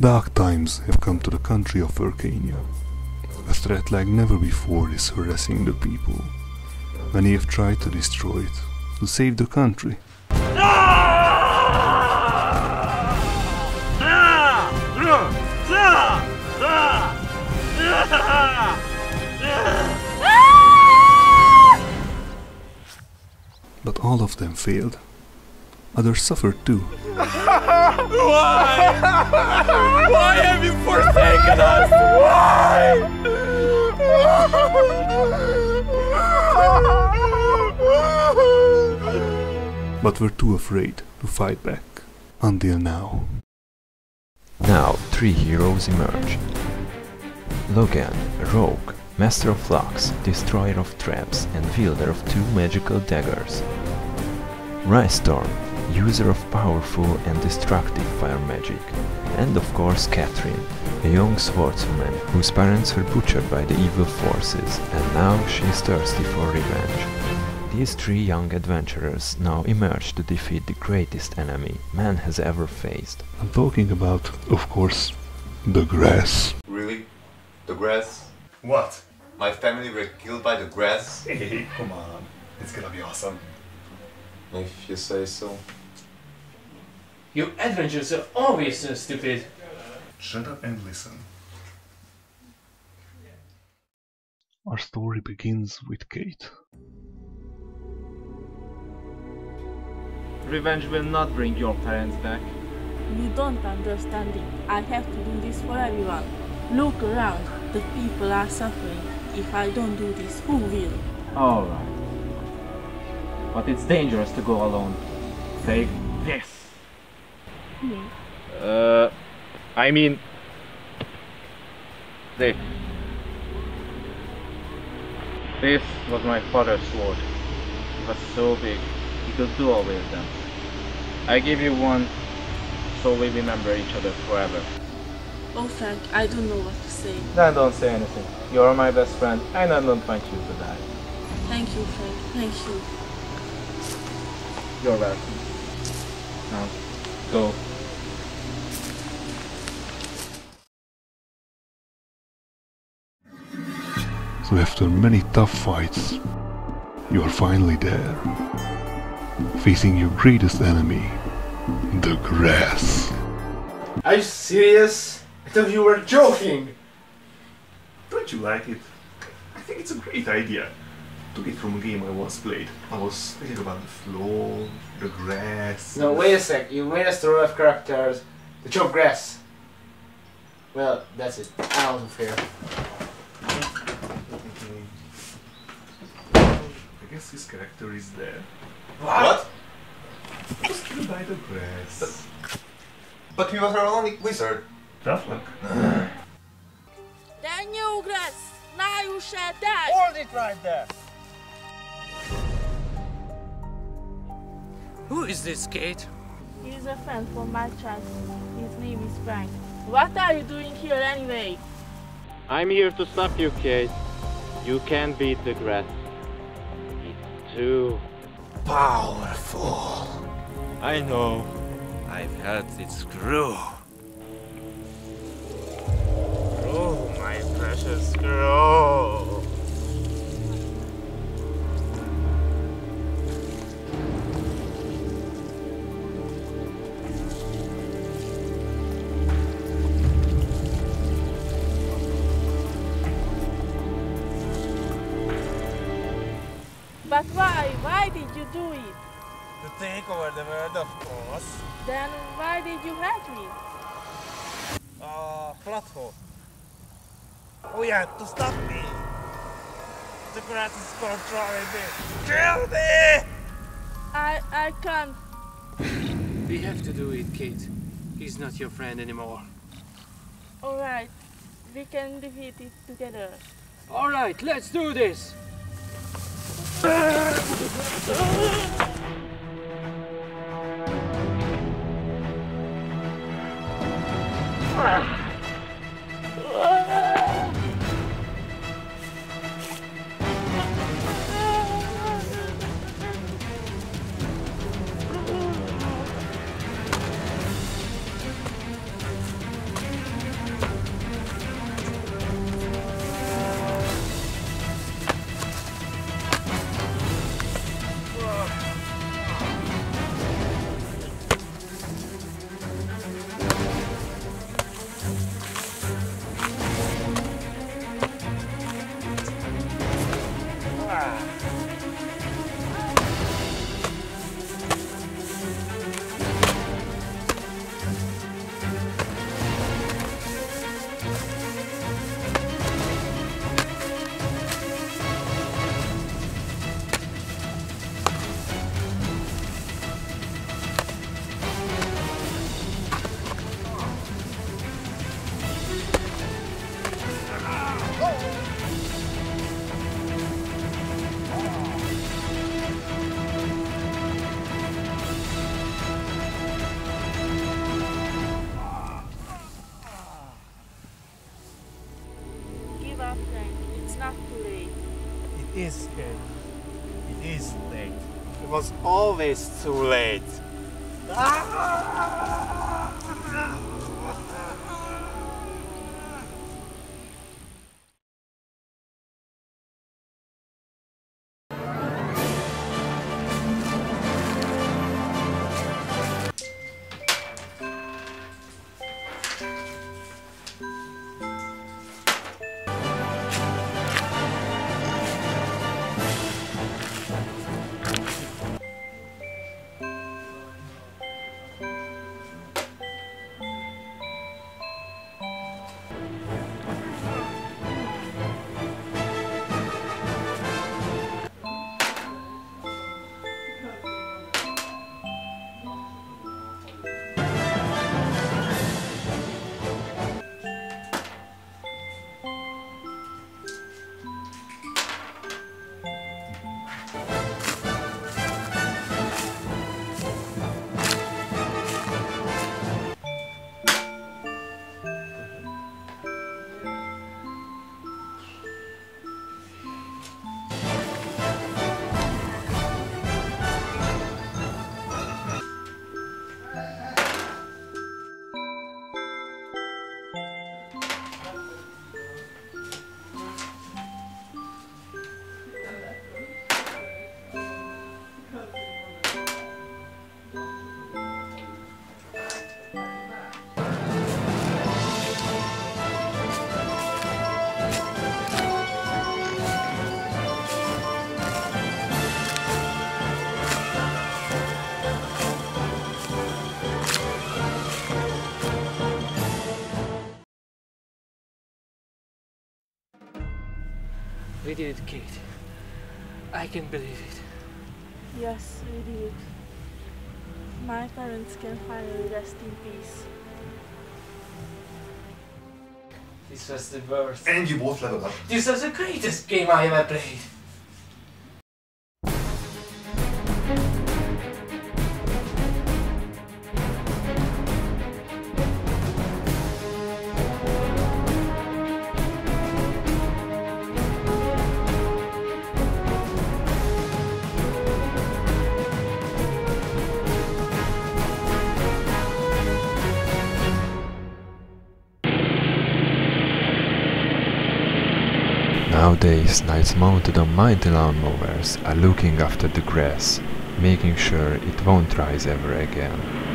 Dark times have come to the country of Hyrcania. A threat like never before is harassing the people. Many have tried to destroy it, to save the country. But all of them failed. Others suffered too. Why? Why have you forsaken us? Why? But were too afraid to fight back. Until now. Now three heroes emerge. Logan, rogue, master of locks, destroyer of traps and wielder of two magical daggers. Rystorm, user of powerful and destructive fire magic. And of course Catherine, a young swordswoman whose parents were butchered by the evil forces and now she is thirsty for revenge. These three young adventurers now emerge to defeat the greatest enemy man has ever faced. I'm talking about, of course, the grass. Really? The grass? What? My family were killed by the grass? Hey, come on. It's gonna be awesome. If you say so. Your adventures are always so stupid. Shut up and listen. Our story begins with Kate. Revenge will not bring your parents back. You don't understand it. I have to do this for everyone. Look around. The people are suffering. If I don't do this, who will? Alright. But it's dangerous to go alone. Take this. Me. Uh, I mean... This. This was my father's sword. It was so big, he could do all with them. I give you one, so we remember each other forever. Oh, Frank, I don't know what to say. Then don't say anything. You're my best friend, and I don't want you to die. Thank you, Frank. Thank you. You're welcome. Now, go. So after many tough fights, you are finally there. Facing your greatest enemy, the grass. Are you serious? I thought you were joking! Don't you like it? I think it's a great idea. Took it from a game I once played. I was thinking about the floor, the grass. No, wait a sec. You made a story of characters that chop grass. Well, that's it. I'm Out of here. I guess his character is there. What? Was killed by the grass. But he was our only wizard. Tough luck. Then you grass. Now you shall die. Hold it right there! Who is this Kate? He is a friend from my child. His name is Frank. What are you doing here anyway? I'm here to stop you, Kate. You can't beat the grass. Too Powerful. I know. I've heard it's true. Oh, my precious girl. You do it? To take over the world, of course. Then why did you help me? Uh, plot. Oh yeah, to stop me. The grass is controlling me. Kill me! I I can't. We have to do it, Kate. He's not your friend anymore. Alright. We can defeat it together. Alright, let's do this! Ah! Not too late. It is, kid. It is late. It was always too late. Ah! We did it, Kate. I can believe it. Yes, we did. My parents can finally rest in peace. This was the worst. And you both level up. This was the greatest game I ever played. Nowadays, knights mounted on mighty lawnmowers are looking after the grass, making sure it won't rise ever again.